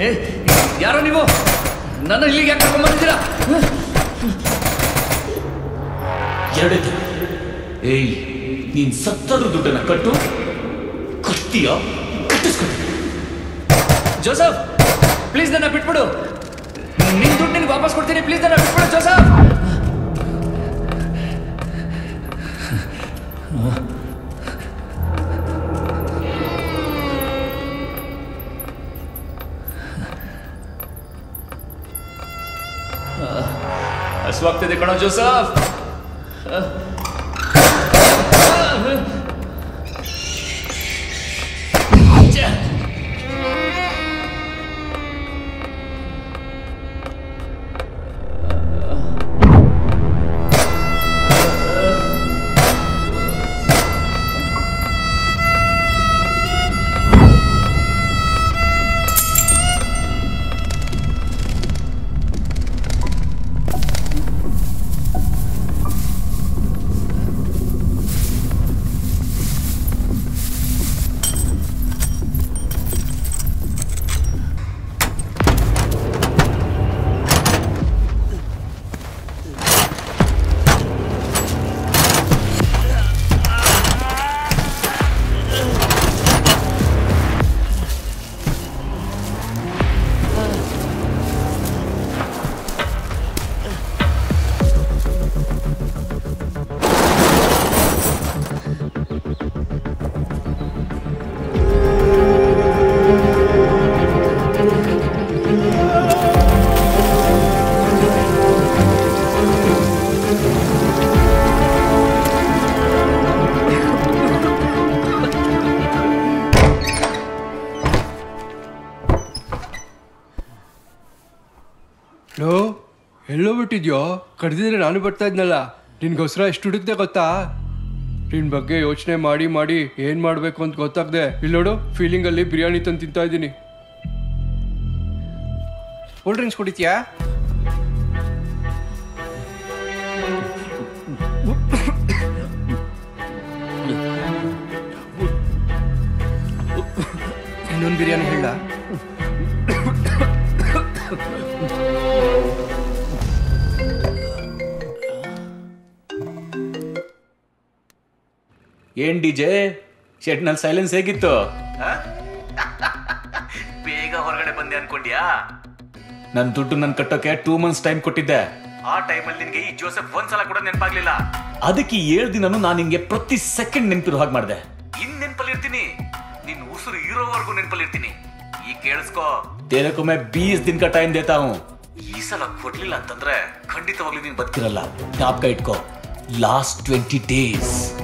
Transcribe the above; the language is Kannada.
ಏ ಯಾರೋ ನೀವು? ನನ್ನ ಇಲ್ಲಿಗೆ ಯಾಕೆ ಕರ್ಕೊಂಡ್ಬಂದಿದ್ದೀರಾ ಎರಡೇ ಏಯ್ ನೀನ್ ಸತ್ತರು ದುಡ್ಡನ್ನ ಕಟ್ಟು? ಕಟ್ತೀಯ? ಜೋಸಫ್ ಪ್ಲೀಸ್ ನನ್ನ ಬಿಟ್ಬಿಡು. ನಿನ್ ದುಡ್ಡು ನಿನ್ಗೆ ವಾಪಸ್ ಕೊಡ್ತೀನಿ. ಪ್ಲೀಸ್ ನನ್ನ ಬಿಟ್ಬಿಡು ಜೋಸಫ್. इस वक्त दिखणो जोसफ ಲೋ ಎಲ್ಲೋ ಬಿಟ್ಟಿದ್ಯೋ? ಕರೆದಿದ್ರೆ ನಾನು ಬರ್ತಾ ಇದ್ನಲ್ಲ. ನಿನ್ಗೋಸ್ಕರ ಎಷ್ಟು ಹುಡುಕ್ದೆ ಗೊತ್ತಾ? ನಿನ್ ಬಗ್ಗೆ ಯೋಚನೆ ಮಾಡಿ ಮಾಡಿ ಏನ್ ಮಾಡ್ಬೇಕು ಅಂತ ಗೊತ್ತಾಗದೆ. ಇಲ್ಲಿ ನೋಡು ಫೀಲಿಂಗ್ ಅಲ್ಲಿ ಬಿರಿಯಾನಿ ತಂದು ತಿಂತಾ ಇದ್ದೀನಿ. ಕೂಲ್ ಡ್ರಿಂಕ್ಸ್ ಕುಡಿತೀಯಾ? ಇನ್ನೊಂದು ಬಿರಿಯಾನಿ ಹೇಳ ಏನ್ ಡಿಜೆ ಶೆಟ್ನಲ್ಲಿ ಸೈಲೆನ್ಸ್ ಹೇಗಿತ್ತು? ಬೇಗ ಹೊರಗಡೆ ಬಂದೆ ಅನ್ಕೊಂಡ್ಯಾ? ನನ್ ದುಡ್ಡು ನನ್ ಕಟ್ಟೋಕೆ ಟೂ ಮಂತ್ಸ್ ಟೈಮ್ ಕೊಟ್ಟಿದ್ದೆ. ಆ ಟೈಮಲ್ಲಿ ನಿನ್ಗೆ ಈ ಜೋಸೆಫ್ ಒಂದ್ಸಲ ಕೂಡ ನೆನಪಾಗ್ಲಿಲ್ಲ. ಅದಕ್ಕೆ ಏಳು ದಿನನು ನಾನು ನಿನ್ಗೆ ಪ್ರತಿ ಸೆಕೆಂಡ್ ನೆನಪಿರೋ ಹಾಗೆ ಮಾಡಿದೆ. ಇನ್ ನೆನಪಲ್ಲಿ ಇರ್ತೀನಿ ನಿನ್ ಉಸಿರು ಇರೋವರೆಗೂ ನೆನಪಲ್ಲಿರ್ತೀನಿ. ಈ ಕೇಳಿಸ್ಕೋ. ತೇರಕೊಮ್ಮೆ ಬೀಸ್ ದಿನ ಟೈಮ್ ದೇತಾ ಈ ಸಲ ಕೊಡ್ಲಿಲ್ಲ ಅಂತಂದ್ರೆ ಖಂಡಿತವಾಗ್ಲೂ ನೀನ್ ಬದುಕಿರಲ್ಲ. ಜ್ಞಾಪಕ ಇಟ್ಕೋ. Last twenty days